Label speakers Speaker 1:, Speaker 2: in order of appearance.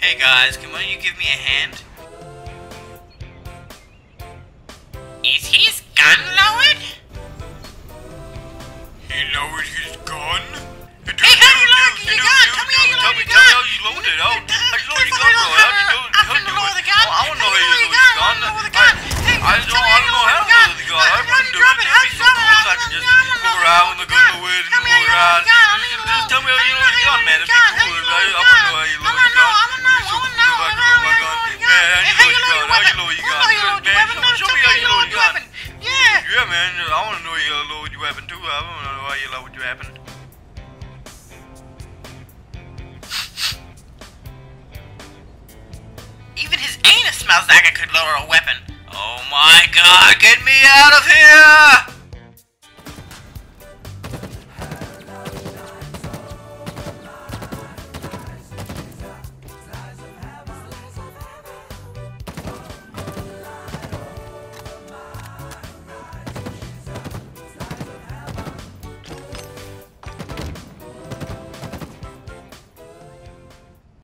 Speaker 1: Hey guys, can one of you give me a hand? Is his gun lowered?
Speaker 2: He lowered his gun?
Speaker 1: Hey, how you lowered your gun? Tell me how you lowered your gun.
Speaker 2: Tell me how you lowered it. How, you lowered your gun, bro? How'd you do it? How'd you
Speaker 1: finna
Speaker 2: do
Speaker 1: lower
Speaker 2: it?
Speaker 1: gun.
Speaker 2: I know how you lowered your gun.
Speaker 1: Gun.
Speaker 2: I don't,
Speaker 1: me
Speaker 2: I
Speaker 1: how
Speaker 2: know
Speaker 1: you
Speaker 2: how to
Speaker 1: lower
Speaker 2: the gun. I wouldn't
Speaker 1: you
Speaker 2: do it.
Speaker 1: it?
Speaker 2: It'd be so
Speaker 1: you
Speaker 2: cool if I could just go around
Speaker 1: the
Speaker 2: with the
Speaker 1: gun.
Speaker 2: gun away and
Speaker 1: Tell
Speaker 2: go
Speaker 1: me how you lower
Speaker 2: around.
Speaker 1: gun. I'm
Speaker 2: Just,
Speaker 1: gonna
Speaker 2: tell me how you
Speaker 1: lower
Speaker 2: lower the gun, man. It'd be cool.
Speaker 1: you
Speaker 2: I, wanna know how you
Speaker 1: I
Speaker 2: lower
Speaker 1: you
Speaker 2: you your
Speaker 1: lower
Speaker 2: gun?
Speaker 1: your
Speaker 2: How you lower your gun?
Speaker 1: weapon? How you lower your
Speaker 2: Man,
Speaker 1: weapon?
Speaker 2: show me
Speaker 1: me
Speaker 2: how
Speaker 1: how
Speaker 2: you
Speaker 1: you
Speaker 2: lower
Speaker 1: lower
Speaker 2: your
Speaker 1: your
Speaker 2: gun.
Speaker 1: Yeah.
Speaker 2: Yeah, man. I want to know you lowered your weapon too. I want to know how you lowered your weapon.
Speaker 1: Even his anus smells like it could lower a weapon. Oh my god, get me out of here!